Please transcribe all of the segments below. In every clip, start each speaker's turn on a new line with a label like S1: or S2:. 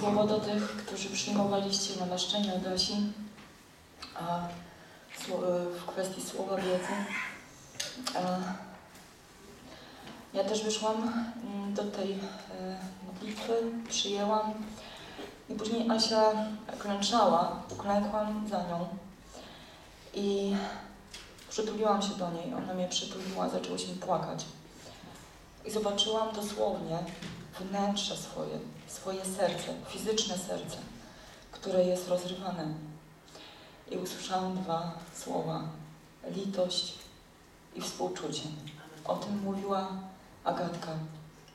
S1: słowo do tych, którzy przyjmowaliście namaszczenie od Asi a, w kwestii słowa wiedzy. A, ja też wyszłam mm, do tej e, modlitwy, przyjęłam i później Asia klęczała, uklękłam za nią i przytuliłam się do niej. Ona mnie przytuliła, zaczęłyśmy płakać. I zobaczyłam dosłownie wnętrze swoje, swoje serce, fizyczne serce, które jest rozrywane. I usłyszałam dwa słowa: litość i współczucie. O tym mówiła Agatka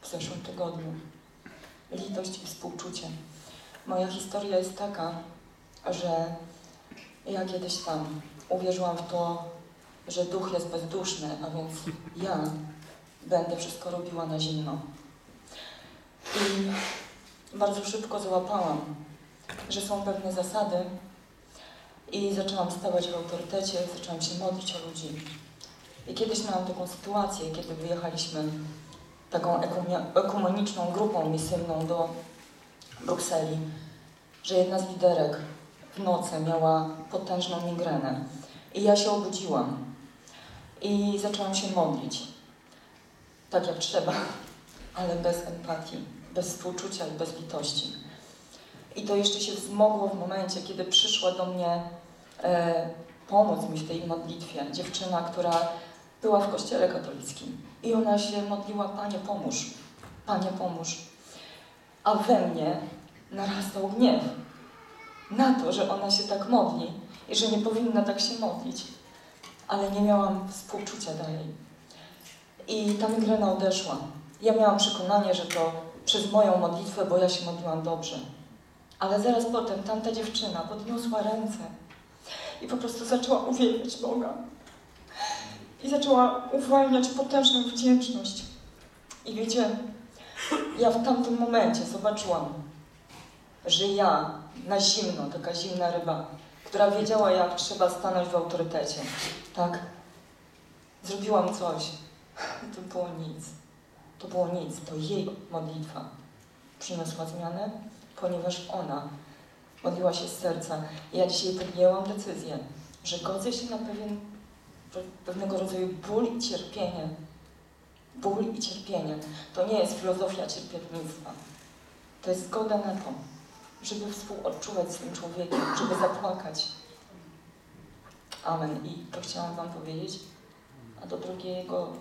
S1: w zeszłym tygodniu. Litość i współczucie. Moja historia jest taka, że ja kiedyś tam uwierzyłam w to, że duch jest bezduszny, a więc ja będę wszystko robiła na zimno. I bardzo szybko załapałam, że są pewne zasady i zaczęłam stawać w autorytecie, zaczęłam się modlić o ludzi. I kiedyś miałam taką sytuację, kiedy wyjechaliśmy taką ekumeniczną grupą misyjną do Brukseli, że jedna z liderek w nocy miała potężną migrenę. I ja się obudziłam i zaczęłam się modlić. Tak jak trzeba, ale bez empatii, bez współczucia i bez litości. I to jeszcze się wzmogło w momencie, kiedy przyszła do mnie e, pomóc mi w tej modlitwie dziewczyna, która była w kościele katolickim. I ona się modliła, Panie pomóż, Panie pomóż. A we mnie narastał gniew na to, że ona się tak modli i że nie powinna tak się modlić. Ale nie miałam współczucia dalej. I ta migrena odeszła. Ja miałam przekonanie, że to przez moją modlitwę, bo ja się modliłam dobrze. Ale zaraz potem tamta dziewczyna podniosła ręce i po prostu zaczęła uwielbiać Boga. I zaczęła uwalniać potężną wdzięczność. I wiecie, ja w tamtym momencie zobaczyłam, że ja na zimno, taka zimna ryba, która wiedziała, jak trzeba stanąć w autorytecie, tak? Zrobiłam coś. To było nic. To było nic. To jej modlitwa przyniosła zmianę, ponieważ ona modliła się z serca. I ja dzisiaj podjęłam decyzję, że godzę się na pewien, pewnego rodzaju ból i cierpienie. Ból i cierpienie. To nie jest filozofia cierpiętnictwa. To jest zgoda na to, żeby współodczuwać z tym człowiekiem, żeby zapłakać. Amen. I to chciałam Wam powiedzieć. A do drugiego